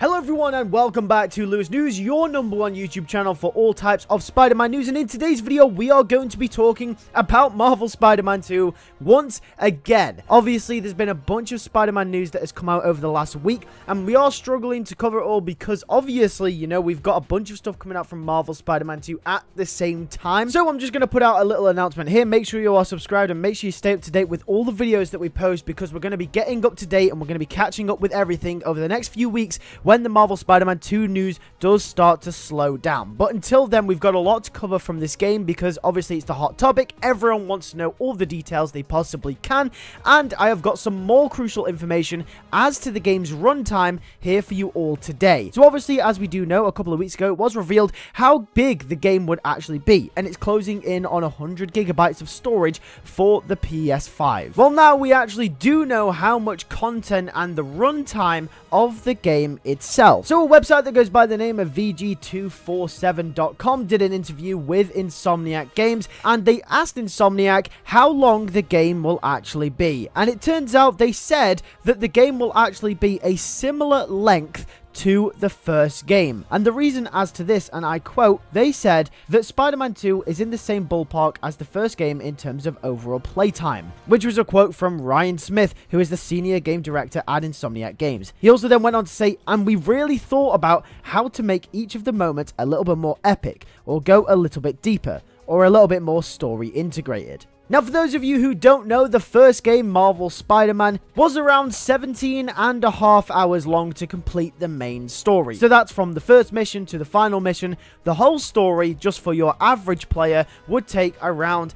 Hello everyone and welcome back to Lewis News, your number one YouTube channel for all types of Spider-Man news. And in today's video, we are going to be talking about Marvel Spider-Man 2 once again. Obviously, there's been a bunch of Spider-Man news that has come out over the last week, and we are struggling to cover it all because obviously, you know, we've got a bunch of stuff coming out from Marvel Spider-Man 2 at the same time. So I'm just going to put out a little announcement here. Make sure you are subscribed and make sure you stay up to date with all the videos that we post because we're going to be getting up to date and we're going to be catching up with everything over the next few weeks when the Marvel Spider-Man 2 news does start to slow down. But until then, we've got a lot to cover from this game because obviously it's the hot topic. Everyone wants to know all the details they possibly can. And I have got some more crucial information as to the game's runtime here for you all today. So obviously, as we do know, a couple of weeks ago, it was revealed how big the game would actually be. And it's closing in on 100 gigabytes of storage for the PS5. Well, now we actually do know how much content and the runtime of the game itself. So a website that goes by the name of VG247.com did an interview with Insomniac Games and they asked Insomniac how long the game will actually be. And it turns out they said that the game will actually be a similar length to the first game. And the reason as to this, and I quote, they said that Spider-Man 2 is in the same ballpark as the first game in terms of overall playtime, which was a quote from Ryan Smith, who is the senior game director at Insomniac Games. He also then went on to say, and we really thought about how to make each of the moments a little bit more epic, or go a little bit deeper, or a little bit more story integrated. Now, for those of you who don't know, the first game, Marvel Spider-Man, was around 17 and a half hours long to complete the main story. So that's from the first mission to the final mission. The whole story, just for your average player, would take around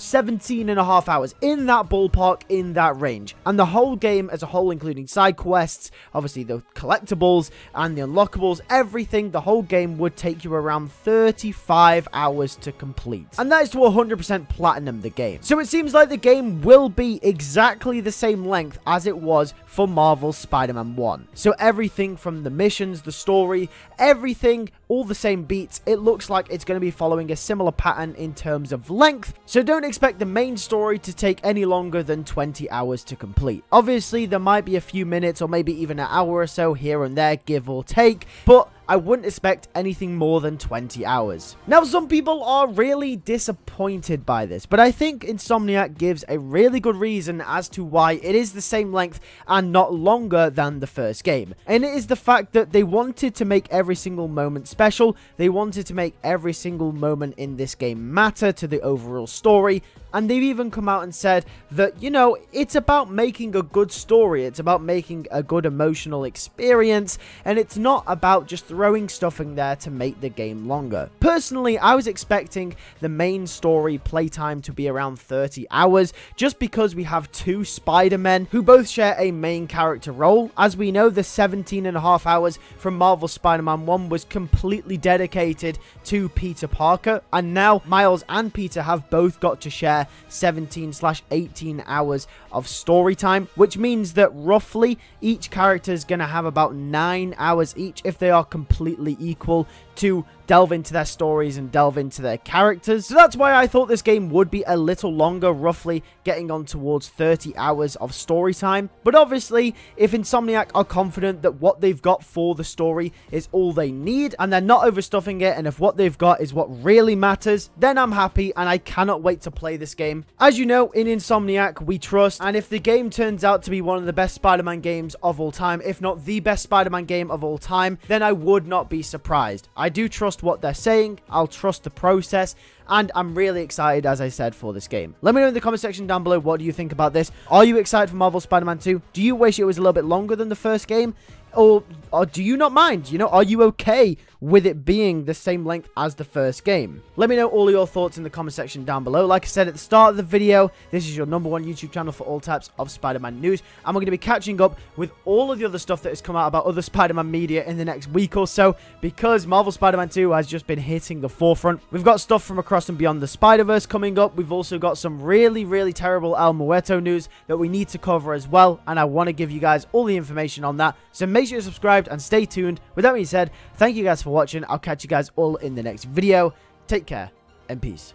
17 and a half hours in that ballpark in that range. And the whole game as a whole including side quests obviously the collectibles and the unlockables everything the whole game would take you around 35 hours to complete. And that is to 100% platinum the game. So it seems like the game will be exactly the same length as it was for Marvel Spider-Man 1 so everything from the missions the story everything all the same beats it looks like it's going to be following a similar pattern in terms of length. So don't expect the main story to take any longer than 20 hours to complete. Obviously, there might be a few minutes or maybe even an hour or so here and there, give or take, but I wouldn't expect anything more than 20 hours. Now, some people are really disappointed by this, but I think Insomniac gives a really good reason as to why it is the same length and not longer than the first game. And it is the fact that they wanted to make every single moment special, they wanted to make every single moment in this game matter to the overall story, and they've even come out and said that, you know, it's about making a good story. It's about making a good emotional experience. And it's not about just throwing stuff in there to make the game longer. Personally, I was expecting the main story playtime to be around 30 hours. Just because we have two Spider-Men who both share a main character role. As we know, the 17 and a half hours from Marvel Spider-Man 1 was completely dedicated to Peter Parker. And now Miles and Peter have both got to share 17 slash 18 hours of story time, which means that roughly each character is going to have about 9 hours each if they are completely equal to delve into their stories and delve into their characters. So that's why I thought this game would be a little longer, roughly getting on towards 30 hours of story time. But obviously, if Insomniac are confident that what they've got for the story is all they need, and they're not overstuffing it, and if what they've got is what really matters, then I'm happy, and I cannot wait to play this game. As you know, in Insomniac, we trust, and if the game turns out to be one of the best Spider-Man games of all time, if not the best Spider-Man game of all time, then I would not be surprised. I do trust trust what they're saying. I'll trust the process. And I'm really excited, as I said, for this game. Let me know in the comment section down below what do you think about this. Are you excited for Marvel Spider-Man 2? Do you wish it was a little bit longer than the first game? Or, or do you not mind? You know, are you okay with it being the same length as the first game? Let me know all your thoughts in the comment section down below. Like I said at the start of the video, this is your number one YouTube channel for all types of Spider-Man news. And we're going to be catching up with all of the other stuff that has come out about other Spider-Man media in the next week or so. Because Marvel Spider-Man 2 has just been hitting the forefront. We've got stuff from across and beyond the Spider-Verse coming up. We've also got some really, really terrible El Muerto news that we need to cover as well. And I want to give you guys all the information on that. So make sure you're subscribed and stay tuned. With that being said, thank you guys for watching. I'll catch you guys all in the next video. Take care and peace.